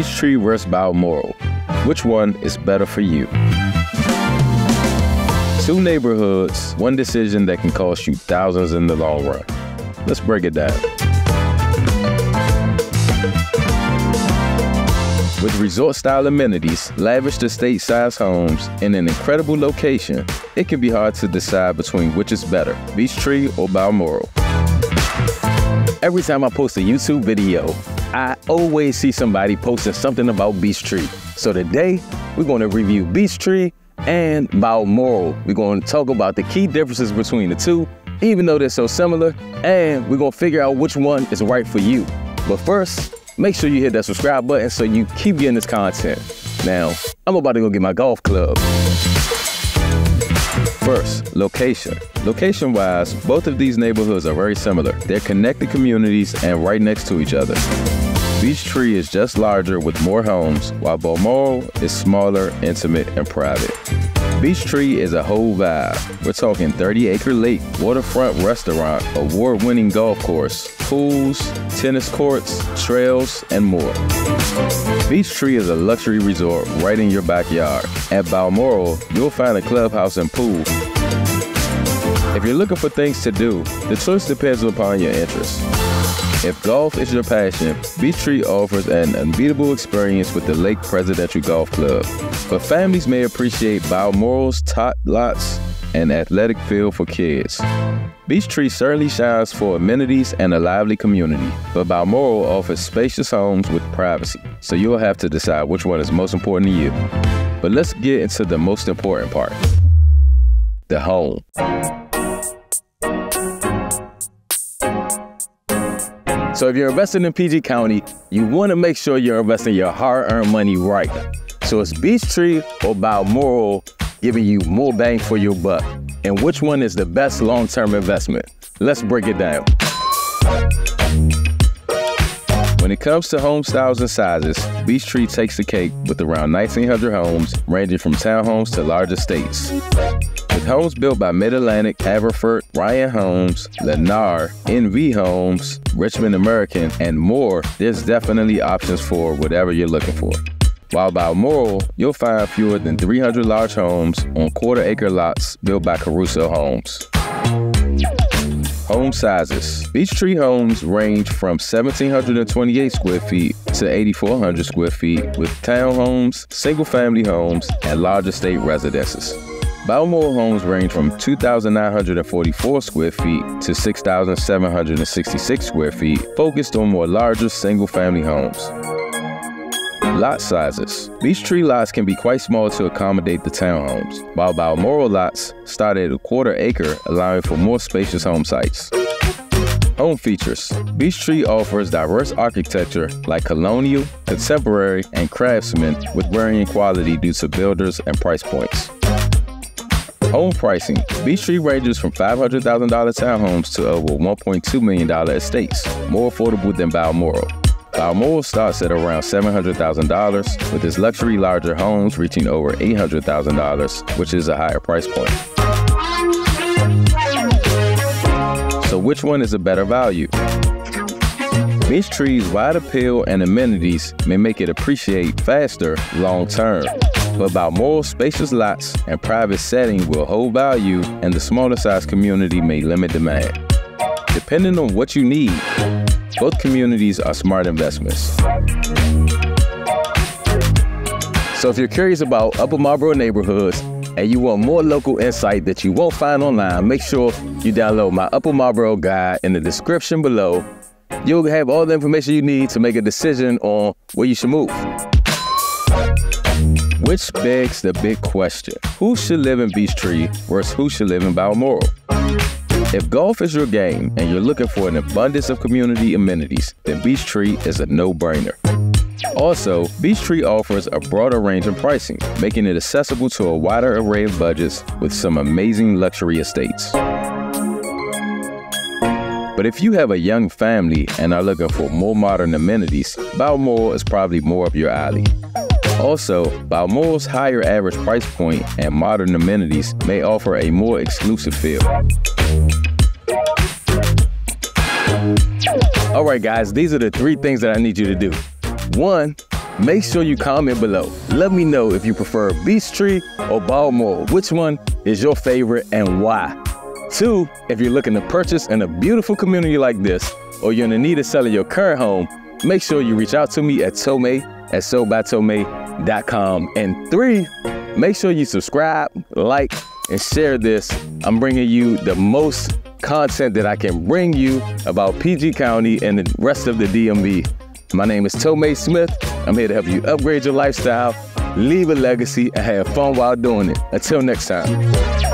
Tree versus Balmoral. Which one is better for you? Two neighborhoods, one decision that can cost you thousands in the long run. Let's break it down. With resort style amenities, lavish estate sized homes, and an incredible location, it can be hard to decide between which is better, Beech Tree or Balmoral. Every time I post a YouTube video, I always see somebody posting something about Beech Tree. So today, we're going to review Beech Tree and Balmoral. We're going to talk about the key differences between the two, even though they're so similar, and we're going to figure out which one is right for you. But first, make sure you hit that subscribe button so you keep getting this content. Now, I'm about to go get my golf club. First, location. Location wise, both of these neighborhoods are very similar. They're connected communities and right next to each other. Beech Tree is just larger with more homes, while Balmoral is smaller, intimate, and private. Beech Tree is a whole vibe. We're talking 30 acre lake, waterfront restaurant, award winning golf course, pools, tennis courts, trails, and more. Beech Tree is a luxury resort right in your backyard. At Balmoral, you'll find a clubhouse and pool. If you're looking for things to do, the choice depends upon your interests. If golf is your passion, Beech Tree offers an unbeatable experience with the Lake Presidential Golf Club. But families may appreciate Balmoral's top lots and athletic field for kids. Beech Tree certainly shines for amenities and a lively community, but Balmoral offers spacious homes with privacy, so you'll have to decide which one is most important to you. But let's get into the most important part the home. So if you're investing in PG County, you want to make sure you're investing your hard-earned money right. So it's Beech Tree or Balmoral giving you more bang for your buck. And which one is the best long-term investment? Let's break it down. When it comes to home styles and sizes, Beech Tree takes the cake with around 1,900 homes ranging from townhomes to large estates. With homes built by Mid-Atlantic, Haverford, Ryan Homes, Lennar, NV Homes, Richmond American, and more, there's definitely options for whatever you're looking for. While by Balmoral, you'll find fewer than 300 large homes on quarter acre lots built by Caruso Homes. Home sizes. Beech Tree homes range from 1,728 square feet to 8,400 square feet with townhomes, single family homes, and large estate residences. Balmoral homes range from 2,944 square feet to 6,766 square feet, focused on more larger single family homes. Lot sizes. Beech Tree lots can be quite small to accommodate the townhomes, while Balmoral lots start at a quarter acre, allowing for more spacious home sites. Home features. Beechtree offers diverse architecture like colonial, contemporary, and craftsman with varying quality due to builders and price points. Home pricing. Beechtree ranges from $500,000 townhomes to over $1.2 million estates, more affordable than Balmoral. Balmoral starts at around $700,000, with its luxury larger homes reaching over $800,000, which is a higher price point. So which one is a better value? Beech Tree's wide appeal and amenities may make it appreciate faster long term but Balmoral spacious lots and private setting will hold value and the smaller size community may limit demand. Depending on what you need, both communities are smart investments. So if you're curious about Upper Marlboro neighborhoods and you want more local insight that you won't find online, make sure you download my Upper Marlboro guide in the description below. You'll have all the information you need to make a decision on where you should move. Which begs the big question who should live in Beechtree versus who should live in Balmoral? If golf is your game and you're looking for an abundance of community amenities, then Beech Tree is a no brainer. Also, Beech Tree offers a broader range of pricing, making it accessible to a wider array of budgets with some amazing luxury estates. But if you have a young family and are looking for more modern amenities, Balmoral is probably more up your alley. Also, Balmoral's higher average price point and modern amenities may offer a more exclusive feel. All right, guys, these are the three things that I need you to do. One, Make sure you comment below. Let me know if you prefer Beechtree or Balmoral. Which one is your favorite and why? Two, if you're looking to purchase in a beautiful community like this, or you're in the need of selling your current home, make sure you reach out to me at Tohmai at soldbytohmai.com. And three, make sure you subscribe, like, and share this. I'm bringing you the most content that I can bring you about PG County and the rest of the DMV. My name is Tohmai Smith. I'm here to help you upgrade your lifestyle, leave a legacy, and have fun while doing it. Until next time.